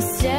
and say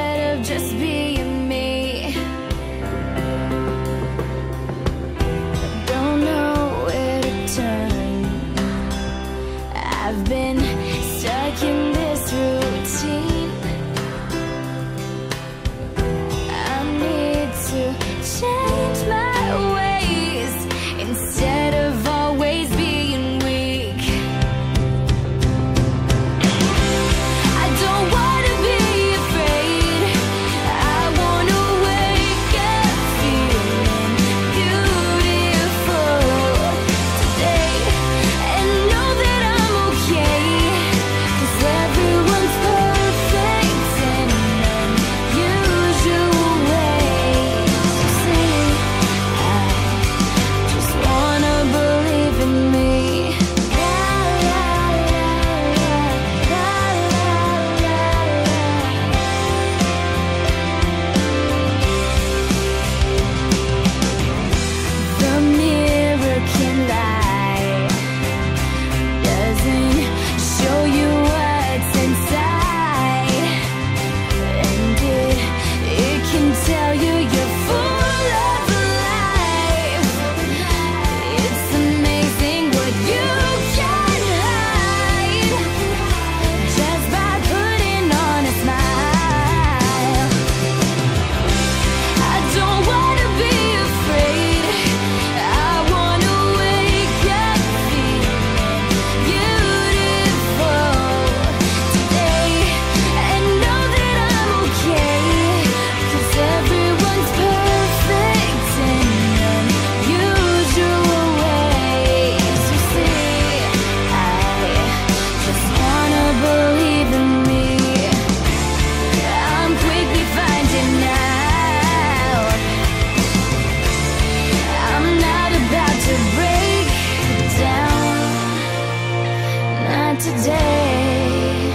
today.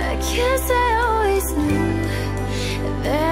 I guess I always knew that.